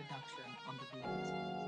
production on the beat.